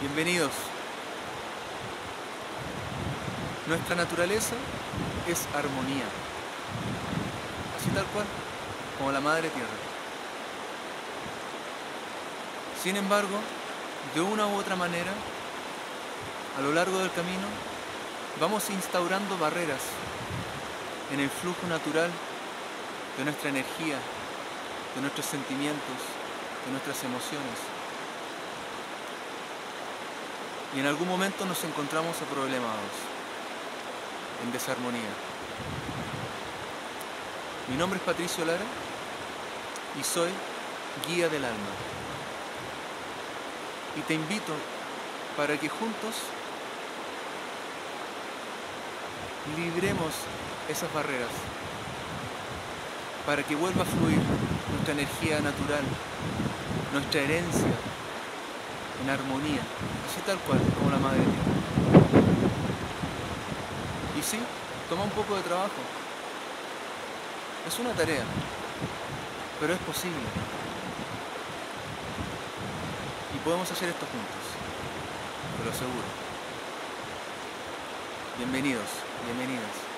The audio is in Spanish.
Bienvenidos. Nuestra naturaleza es armonía, así tal cual como la Madre Tierra. Sin embargo, de una u otra manera, a lo largo del camino, vamos instaurando barreras en el flujo natural de nuestra energía, de nuestros sentimientos, de nuestras emociones. Y en algún momento nos encontramos problemados, en desarmonía. Mi nombre es Patricio Lara y soy guía del alma. Y te invito para que juntos libremos esas barreras, para que vuelva a fluir nuestra energía natural, nuestra herencia en armonía, así tal cual como la Madre. Y sí, toma un poco de trabajo. Es una tarea, pero es posible. Y podemos hacer esto juntos, te lo aseguro. Bienvenidos, bienvenidas.